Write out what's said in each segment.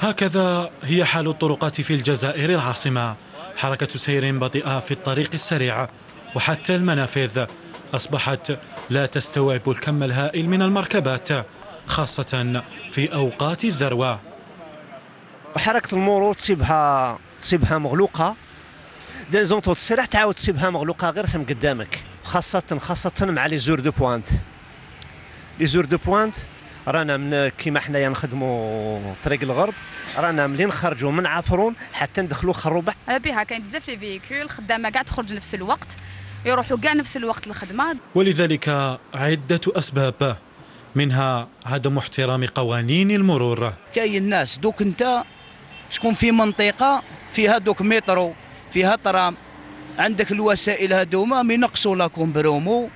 هكذا هي حال الطرقات في الجزائر العاصمة. حركة سير بطيئة في الطريق السريع وحتى المنافذ أصبحت لا تستوعب الكم الهائل من المركبات خاصة في أوقات الذروة. حركة المرور تصيبها تصيبها مغلوقة. دي زونطوت السريع تعاود تصيبها مغلوقة غير ثم قدامك خاصة خاصة مع les heures de pointe. les heures de pointe رانا من كيما حنايا نخدموا طريق الغرب رانا ملي نخرجوا من عافرون حتى ندخلوا خروبة. بها كاين بزاف les véhicules خدامة كاع تخرج نفس الوقت يروحوا كاع نفس الوقت للخدمة. ولذلك عدة أسباب منها عدم احترام قوانين المرور. كاين ناس دوك انت تكون في منطقة فيها دوك مترو فيها ترام عندك الوسائل هذوما ما ينقصوا l'encombrement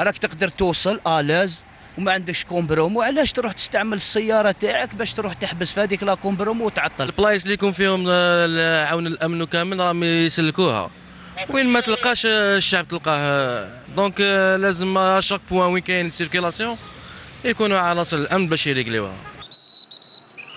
راك تقدر توصل à l'aise. وما عندكش encombrement علاش تروح تستعمل السيارة تاعك باش تروح تحبس في هذيك l'encombrement وتعطل؟ البلايص اللي يكون فيهم آه، عون الأمن كامل راهم يسلكوها. وين ما تلقاش آه، الشعب تلقاه. donc آه، لازم à chaque point وين كاين circulation يكونوا عناصر الأمن باش يريقليوها.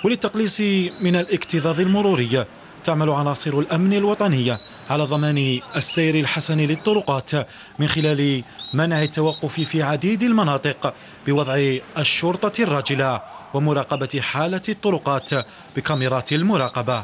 وللتقليص من الاكتظاظ المروري تعمل عناصر الأمن الوطنية على ضمان السير الحسن للطرقات من خلال منع التوقف في عديد المناطق بوضع الشرطة الراجلة ومراقبة حالة الطرقات بكاميرات المراقبة.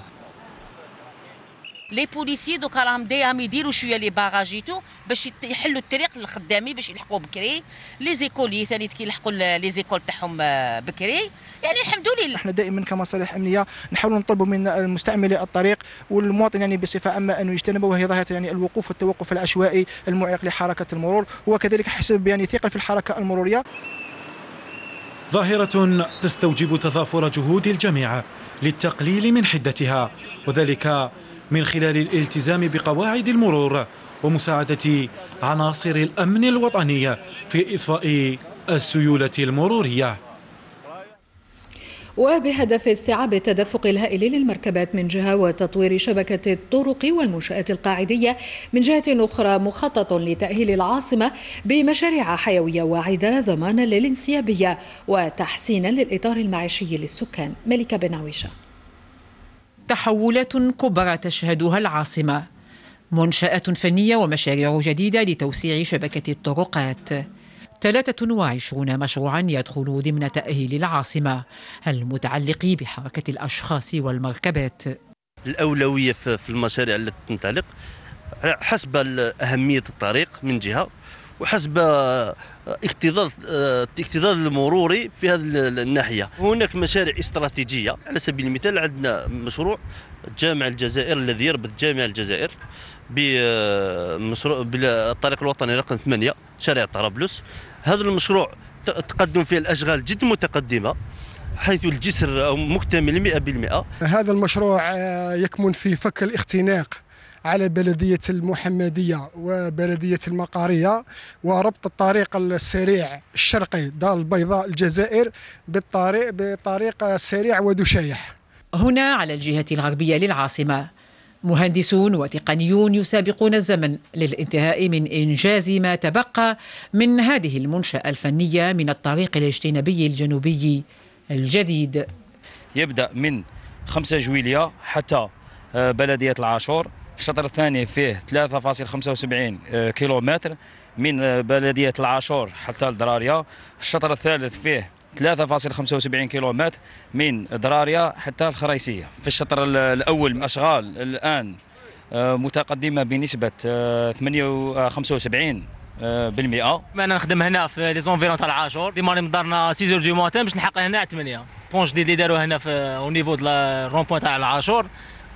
les policiers دوكا راهم راهم يديروا شوية les barrages باش يحلوا الطريق للخدامين باش يلحقوا بكري. les écoliers ثاني كيلحقوا les écoles تاعهم آه، بكري. يعني الحمد لله. إحنا دائما كمصالح أمنية نحاول نطلبوا من المستعملي الطريق والمواطن يعني بصفة عامة أنه يجتنبوا وهي ظاهره يعني الوقوف والتوقف العشوائي المعيق لحركة المرور. هو كذلك حسب يعني ثقل في الحركة المرورية. ظاهرة تستوجب تضافر جهود الجميع للتقليل من حدتها وذلك من خلال الالتزام بقواعد المرور ومساعدة عناصر الأمن الوطني في إطفاء السيولة المرورية. وبهدف استيعاب التدفق الهائل للمركبات من جهة وتطوير شبكة الطرق والمنشآت القاعدية من جهة أخرى مخطط لتأهيل العاصمة بمشاريع حيوية واعدة ضمانا للانسيابية وتحسينا للإطار المعيشي للسكان. ملكة بن عويشة تحولات كبرى تشهدها العاصمة. منشآت فنية ومشاريع جديدة لتوسيع شبكة الطرقات. 23 مشروعا يدخل ضمن تأهيل العاصمة المتعلق بحركة الأشخاص والمركبات. الأولوية في المشاريع التي تنطلق حسب أهمية الطريق من جهة وحسب اكتظاظ اكتظاظ المروري في هذه الناحية. هناك مشاريع استراتيجية. على سبيل المثال عندنا مشروع جامع الجزائر الذي يربط جامع الجزائر بمشروع بالطريق الوطني رقم 8 شارع طرابلس. هذا المشروع تقدم فيه الأشغال جد متقدمة حيث الجسر مكتمل 100% هذا المشروع يكمن في فك الاختناق. على بلدية المحمدية وبلدية المقارية وربط الطريق السريع الشرقي دار البيضاء الجزائر بالطريق بطريق السريع ودشايح هنا على الجهة الغربية للعاصمة. مهندسون وتقنيون يسابقون الزمن للانتهاء من إنجاز ما تبقى من هذه المنشأة الفنية من الطريق الاجتنابي الجنوبي الجديد. يبدأ من 5 جويلية حتى آه، بلدية العاشور. الشطر الثاني فيه 3.75 آه، كيلومتر من آه، بلدية العاشور حتى الدرارية الشطر الثالث فيه 3.75 كيلومتر من دراريا حتى الخريسية. في الشطر الأول الأشغال الآن آه، متقدمة بنسبة 75 بالمئة. أنا نخدم هنا في les environs تاع العاشور. ديما دارنا 6 du matin باش نلحق هنا 8 بونش جديد اللي داروا هنا في au niveau du rond-point تاع العاشور.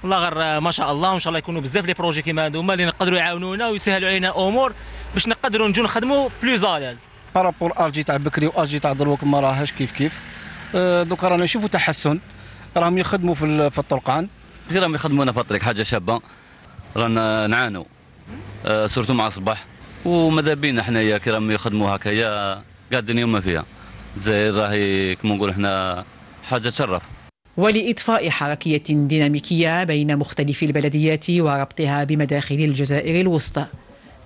والله غير ما شاء الله وإن شاء الله يكونوا بزاف les projets كيما هذوما اللي نقدروا يعاونونا ويسهلوا علينا أمور باش نقدروا نجوا نخدموا plus à l'aise par rapport الجي تاع بكري والجي تاع دروك ما راهاش كيف كيف دوكا رانا نشوفوا تحسن راهم يخدموا في في الطرقان راهم يخدمونا في الطريق حاجة شابه رانا نعانوا surtout مع الصباح وماذا بينا حنايا كي راهم يخدموا هكايا قاعدين يوم فيها الجزائر راهي كما نقول إحنا حاجة تشرف ولإضفاء حركية ديناميكية بين مختلف البلديات وربطها بمداخل الجزائر الوسطى.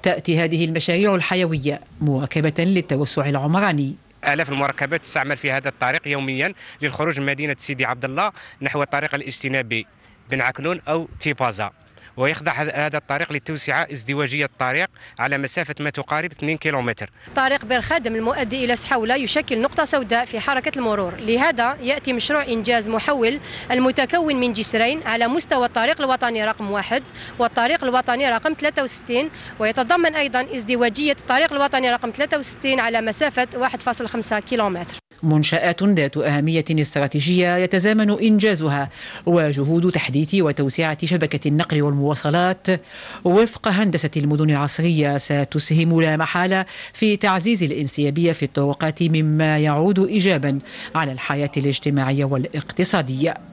تأتي هذه المشاريع الحيوية مواكبة للتوسع العمراني. آلاف المركبات تستعمل في هذا الطريق يوميا للخروج من مدينة سيدي عبد الله نحو الطريق الاجتنابي بن عكنون أو تيبازا. ويخضع هذا الطريق لتوسعة ازدواجية الطريق على مسافة ما تقارب 2 كيلومتر. طريق بير خادم المؤدي إلى سحولة يشكل نقطة سوداء في حركة المرور. لهذا يأتي مشروع إنجاز محول المتكون من جسرين على مستوى الطريق الوطني رقم واحد والطريق الوطني رقم 63 ويتضمن أيضا ازدواجية الطريق الوطني رقم 63 على مسافة 1.5 كيلومتر. منشآت ذات أهمية استراتيجية يتزامن إنجازها وجهود تحديث وتوسعة شبكة النقل والمواصلات. وفق هندسة المدن العصرية ستسهم لا محالة في تعزيز الانسيابية في الطرقات مما يعود إيجابا على الحياة الاجتماعية والاقتصادية.